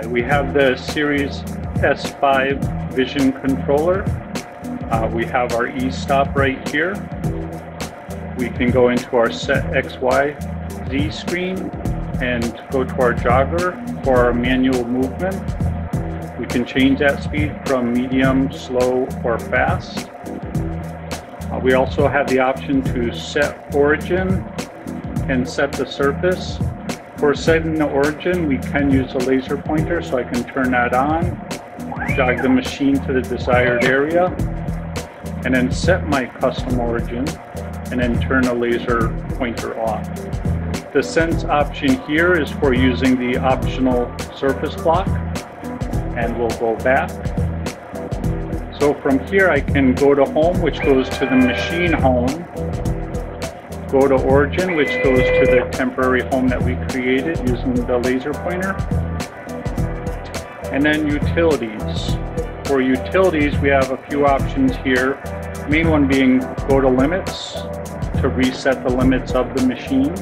Okay, we have the Series S5 Vision Controller. Uh, we have our e-stop right here. We can go into our set XY Z screen and go to our jogger for our manual movement. We can change that speed from medium, slow, or fast. Uh, we also have the option to set origin and set the surface. For setting the origin, we can use a laser pointer, so I can turn that on, jog the machine to the desired area, and then set my custom origin, and then turn the laser pointer off. The sense option here is for using the optional surface block, and we'll go back. So from here I can go to home, which goes to the machine home, go to origin, which goes to the temporary home that we created using the laser pointer. And then utilities. For utilities, we have a few options here. Main one being go to limits to reset the limits of the machine.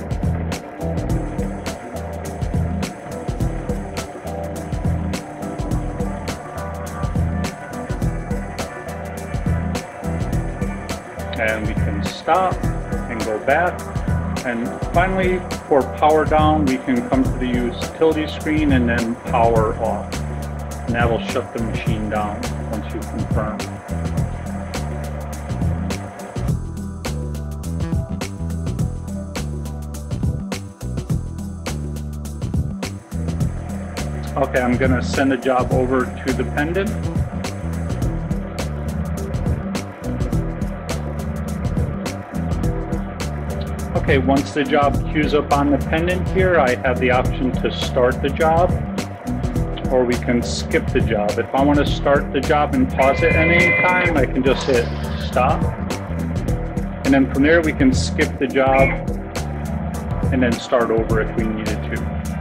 And we can stop go back. And finally, for power down, we can come to the utility screen and then power off. And that will shut the machine down once you confirm. Okay, I'm gonna send a job over to the pendant. Okay, once the job queues up on the pendant here, I have the option to start the job or we can skip the job. If I want to start the job and pause it at any time, I can just hit stop. And then from there we can skip the job and then start over if we needed to.